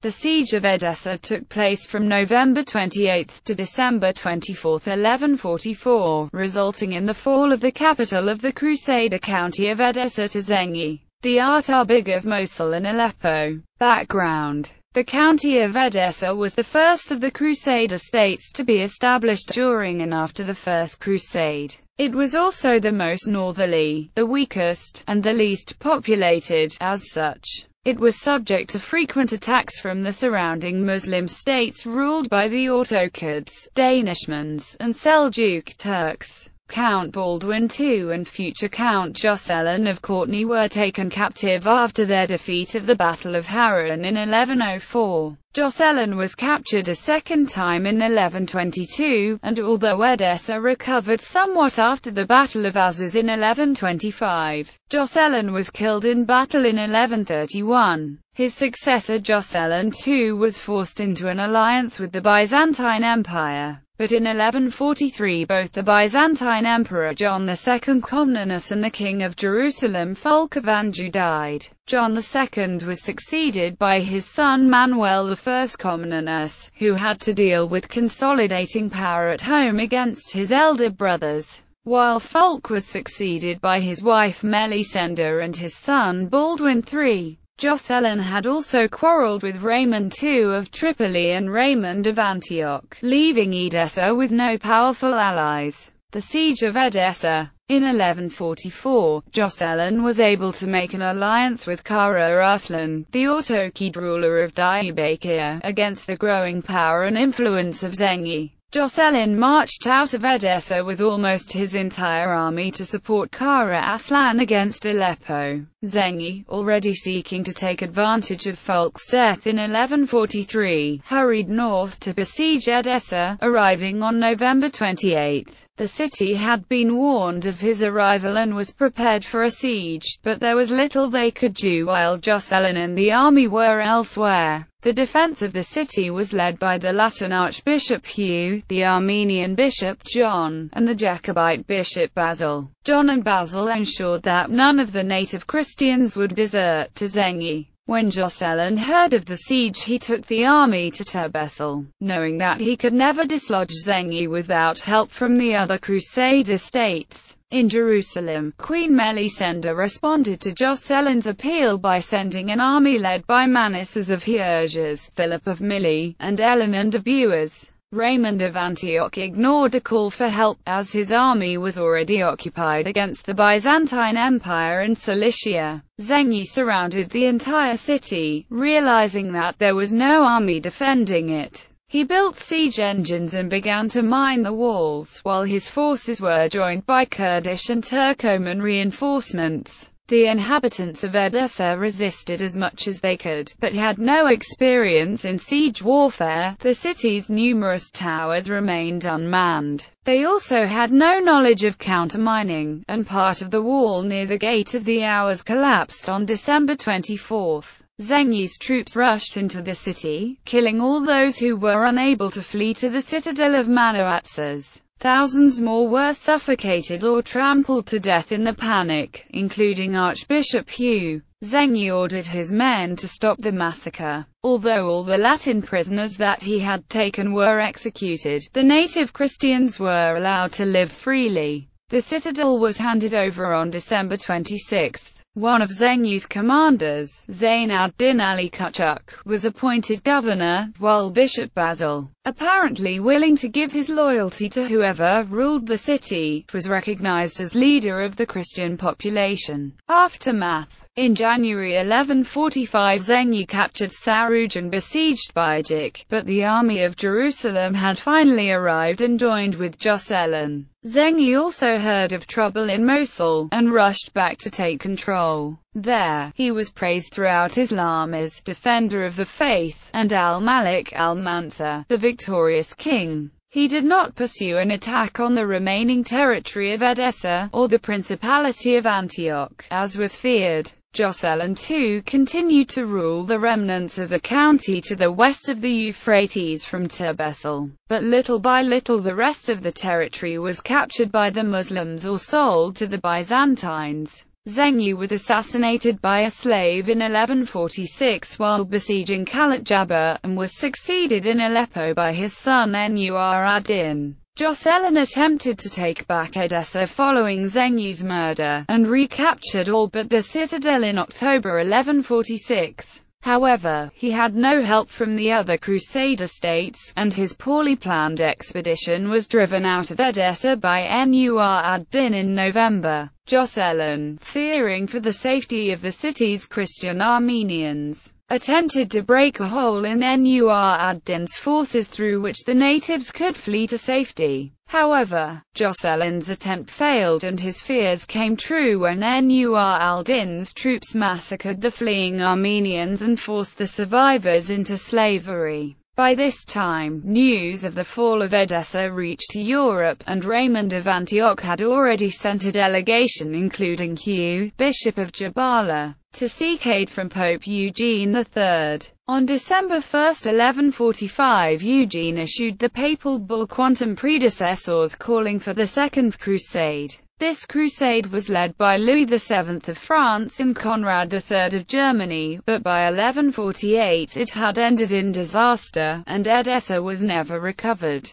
The siege of Edessa took place from November 28 to December 24, 1144, resulting in the fall of the capital of the Crusader county of Edessa to Zengi, the atabeg of Mosul and Aleppo. Background the county of Edessa was the first of the Crusader states to be established during and after the First Crusade. It was also the most northerly, the weakest, and the least populated, as such. It was subject to frequent attacks from the surrounding Muslim states ruled by the Artuqids, Danishmends, and Seljuk Turks. Count Baldwin II and future Count Joscelin of Courtenay were taken captive after their defeat of the Battle of Harran in 1104. Joscelin was captured a second time in 1122, and although Edessa recovered somewhat after the Battle of Azaz in 1125, Joscelin was killed in battle in 1131. His successor Joscelin II was forced into an alliance with the Byzantine Empire. But in 1143 both the Byzantine Emperor John II Comnenus and the King of Jerusalem Fulk of Anjou died. John II was succeeded by his son Manuel I Comnenus, who had to deal with consolidating power at home against his elder brothers while Fulk was succeeded by his wife Melisende and his son Baldwin III. Joscelin had also quarreled with Raymond II of Tripoli and Raymond of Antioch, leaving Edessa with no powerful allies. The siege of Edessa. In 1144, Joscelin was able to make an alliance with Kara Arslan, the Artuqid ruler of Diyarbakir, against the growing power and influence of Zengi. Joscelin marched out of Edessa with almost his entire army to support Kara Arslan against Aleppo. Zengi, already seeking to take advantage of Fulk's death in 1143, hurried north to besiege Edessa, arriving on November 28. The city had been warned of his arrival and was prepared for a siege, but there was little they could do while Joscelin and the army were elsewhere. The defense of the city was led by the Latin Archbishop Hugh, the Armenian Bishop John, and the Jacobite Bishop Basil. John and Basil ensured that none of the native Christians would desert to Zengi. When Joscelin heard of the siege he took the army to Turbessel, knowing that he could never dislodge Zengi without help from the other Crusader states. In Jerusalem, Queen Melisende responded to Joscelin's appeal by sending an army led by Manasses of Hierges, Philip of Milly, and Elinand of Bures. Raymond of Antioch ignored the call for help, as his army was already occupied against the Byzantine Empire in Cilicia. Zengi surrounded the entire city, realizing that there was no army defending it. He built siege engines and began to mine the walls, while his forces were joined by Kurdish and Turkoman reinforcements. The inhabitants of Edessa resisted as much as they could, but had no experience in siege warfare. The city's numerous towers remained unmanned. They also had no knowledge of countermining, and part of the wall near the Gate of the Hours collapsed on December 24. Zengi's troops rushed into the city, killing all those who were unable to flee to the citadel of Manassas. Thousands more were suffocated or trampled to death in the panic, including Archbishop Hugh. Zengi ordered his men to stop the massacre. Although all the Latin prisoners that he had taken were executed, the native Christians were allowed to live freely. The citadel was handed over on December 26. One of Zengi's commanders, Zain ad-Din Ali Kuchuk, was appointed governor, while Bishop Basil, apparently willing to give his loyalty to whoever ruled the city, was recognized as leader of the Christian population. Aftermath in January 1145 Zengi captured Saruj and besieged Bijik, but the army of Jerusalem had finally arrived and joined with Joscelin. Zengi also heard of trouble in Mosul, and rushed back to take control. There, he was praised throughout Islam as defender of the faith, and al-Malik al-Mansur, the victorious king. He did not pursue an attack on the remaining territory of Edessa, or the Principality of Antioch, as was feared. Joscelin II continued to rule the remnants of the county to the west of the Euphrates from Turbessel, but little by little the rest of the territory was captured by the Muslims or sold to the Byzantines. Zengi was assassinated by a slave in 1146 while besieging Qal'at Ja'bar, and was succeeded in Aleppo by his son Enur ad-Din. Joscelin attempted to take back Edessa following Zengi's murder, and recaptured all but the citadel in October 1146. However, he had no help from the other Crusader states, and his poorly planned expedition was driven out of Edessa by Nur ad-Din in November. Joscelin, fearing for the safety of the city's Christian Armenians, attempted to break a hole in Nur ad-Din's forces through which the natives could flee to safety. However, Joscelin's attempt failed and his fears came true when Nur al-Din's troops massacred the fleeing Armenians and forced the survivors into slavery. By this time, news of the fall of Edessa reached Europe, and Raymond of Antioch had already sent a delegation including Hugh, Bishop of Jabala, to seek aid from Pope Eugene III. On December 1, 1145 Eugene issued the papal bull Quantum praedecessores calling for the Second Crusade. This crusade was led by Louis VII of France and Conrad III of Germany, but by 1148 it had ended in disaster, and Edessa was never recovered.